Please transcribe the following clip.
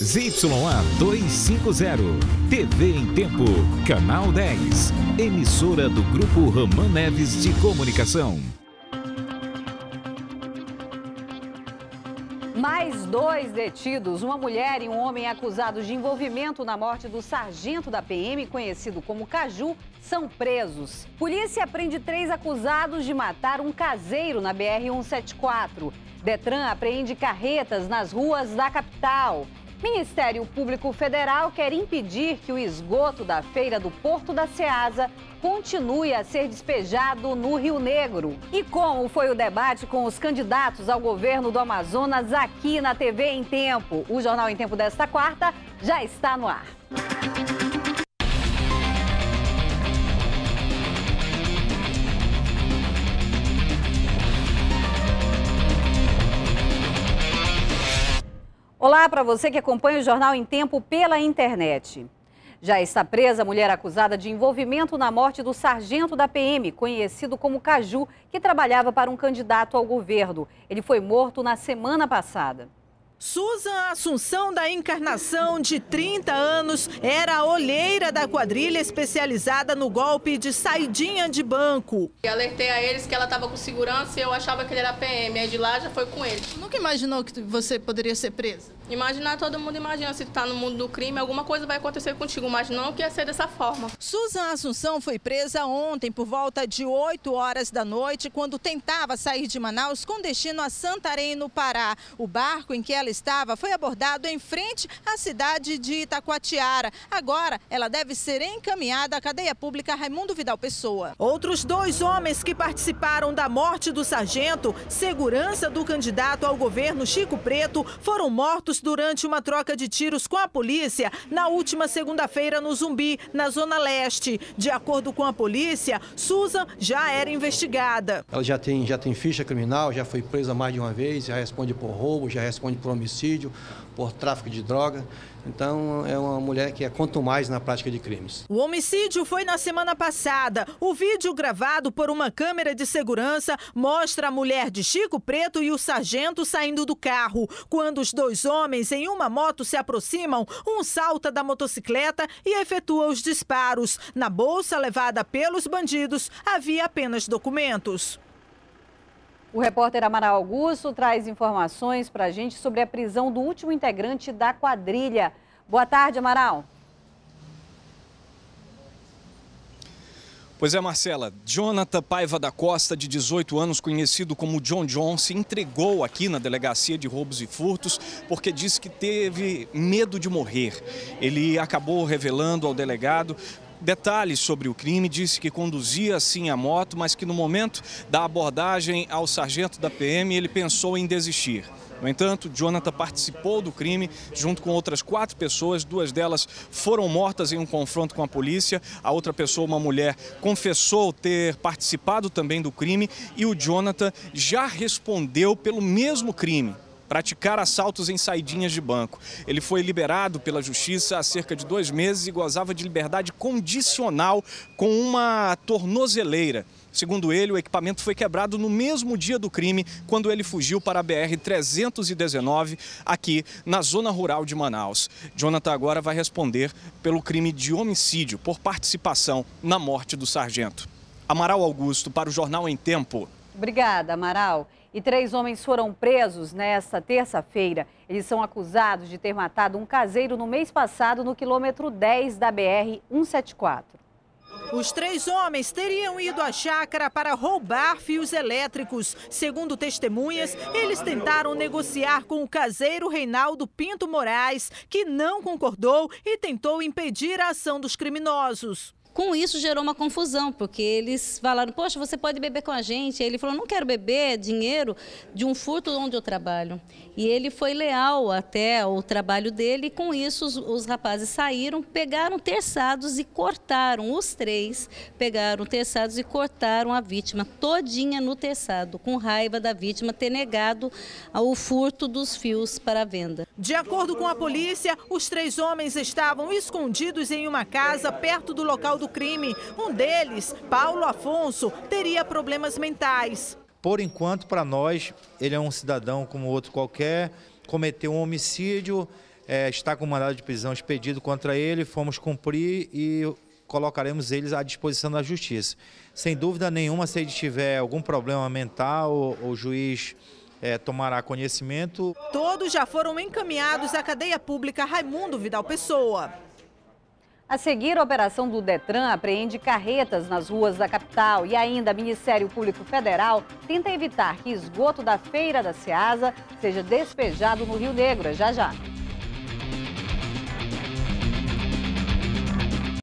ZYA 250, TV em Tempo, Canal 10, emissora do Grupo Raman Neves de Comunicação. Mais dois detidos, uma mulher e um homem acusados de envolvimento na morte do sargento da PM, conhecido como Caju, são presos. Polícia prende três acusados de matar um caseiro na BR-174. Detran apreende carretas nas ruas da capital. Ministério Público Federal quer impedir que o esgoto da feira do Porto da Ceasa continue a ser despejado no Rio Negro. E como foi o debate com os candidatos ao governo do Amazonas aqui na TV em Tempo? O Jornal em Tempo desta quarta já está no ar. Olá para você que acompanha o Jornal em Tempo pela internet. Já está presa a mulher acusada de envolvimento na morte do sargento da PM, conhecido como Caju, que trabalhava para um candidato ao governo. Ele foi morto na semana passada. Susan Assunção da Encarnação, de 30 anos, era a olheira da quadrilha especializada no golpe de saidinha de banco. Eu alertei a eles que ela estava com segurança e eu achava que ele era PM. Aí de lá já foi com ele. Nunca imaginou que você poderia ser presa? Imaginar, todo mundo imagina, se tu tá no mundo do crime, alguma coisa vai acontecer contigo, mas não que ia ser dessa forma. Susan Assunção foi presa ontem por volta de 8 horas da noite, quando tentava sair de Manaus com destino a Santarém, no Pará. O barco em que ela estava foi abordado em frente à cidade de Itacoatiara. Agora, ela deve ser encaminhada à cadeia pública Raimundo Vidal Pessoa. Outros dois homens que participaram da morte do sargento, segurança do candidato ao governo Chico Preto, foram mortos durante uma troca de tiros com a polícia na última segunda-feira no Zumbi, na Zona Leste. De acordo com a polícia, Susan já era investigada. Ela já tem, já tem ficha criminal, já foi presa mais de uma vez, já responde por roubo, já responde por homicídio, por tráfico de droga. Então, é uma mulher que é quanto mais na prática de crimes. O homicídio foi na semana passada. O vídeo gravado por uma câmera de segurança mostra a mulher de Chico Preto e o sargento saindo do carro. Quando os dois homens em uma moto se aproximam, um salta da motocicleta e efetua os disparos. Na bolsa levada pelos bandidos havia apenas documentos. O repórter Amaral Augusto traz informações para a gente sobre a prisão do último integrante da quadrilha. Boa tarde, Amaral. Pois é, Marcela. Jonathan Paiva da Costa, de 18 anos, conhecido como John John, se entregou aqui na delegacia de roubos e furtos porque disse que teve medo de morrer. Ele acabou revelando ao delegado detalhes sobre o crime, disse que conduzia sim a moto, mas que no momento da abordagem ao sargento da PM ele pensou em desistir. No entanto, Jonathan participou do crime junto com outras quatro pessoas. Duas delas foram mortas em um confronto com a polícia. A outra pessoa, uma mulher, confessou ter participado também do crime. E o Jonathan já respondeu pelo mesmo crime praticar assaltos em saidinhas de banco. Ele foi liberado pela justiça há cerca de dois meses e gozava de liberdade condicional com uma tornozeleira. Segundo ele, o equipamento foi quebrado no mesmo dia do crime, quando ele fugiu para a BR-319, aqui na zona rural de Manaus. Jonathan agora vai responder pelo crime de homicídio por participação na morte do sargento. Amaral Augusto, para o Jornal em Tempo. Obrigada, Amaral. E três homens foram presos nesta terça-feira. Eles são acusados de ter matado um caseiro no mês passado no quilômetro 10 da BR-174. Os três homens teriam ido à chácara para roubar fios elétricos. Segundo testemunhas, eles tentaram negociar com o caseiro Reinaldo Pinto Moraes, que não concordou e tentou impedir a ação dos criminosos. Com isso gerou uma confusão, porque eles falaram, poxa, você pode beber com a gente. Ele falou, não quero beber dinheiro de um furto onde eu trabalho. E ele foi leal até o trabalho dele, e com isso os, os rapazes saíram, pegaram terçados e cortaram, os três pegaram terçados e cortaram a vítima todinha no terçado, com raiva da vítima ter negado o furto dos fios para venda. De acordo com a polícia, os três homens estavam escondidos em uma casa perto do local do crime. Um deles, Paulo Afonso, teria problemas mentais. Por enquanto, para nós, ele é um cidadão como outro qualquer, cometeu um homicídio, é, está com mandado de prisão expedido contra ele, fomos cumprir e colocaremos eles à disposição da justiça. Sem dúvida nenhuma, se ele tiver algum problema mental, o juiz é, tomará conhecimento. Todos já foram encaminhados à cadeia pública Raimundo Vidal Pessoa. A seguir, a operação do Detran apreende carretas nas ruas da capital e ainda o Ministério Público Federal tenta evitar que esgoto da feira da Ceasa seja despejado no Rio Negro. Já já.